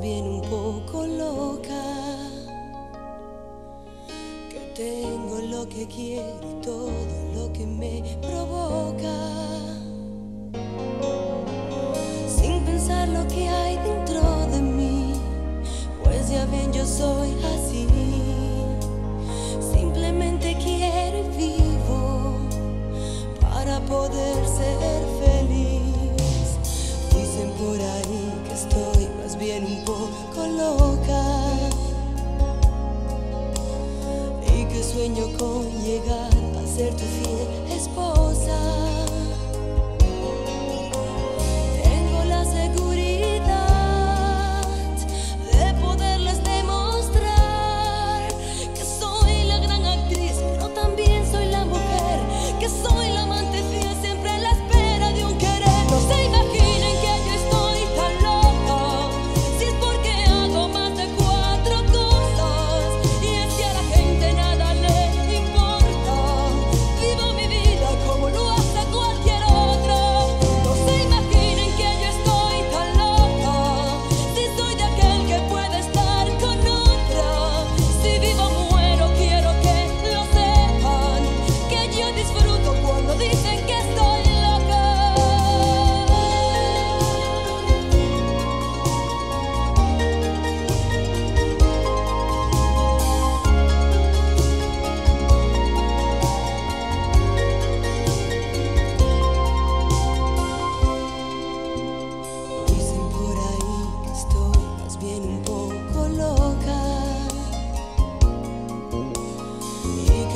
bien un poco loca. Que tengo lo que quiero y todo lo que me provoca. to fear.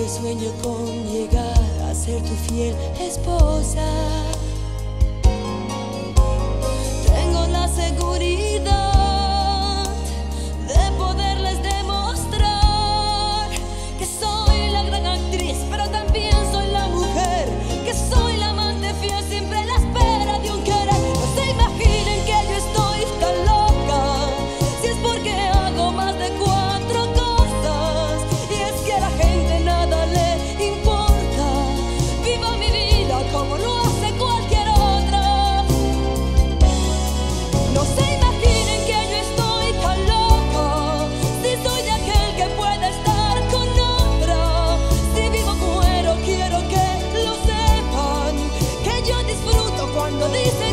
sueño con llegar a ser tu fiel esposa. cuando dice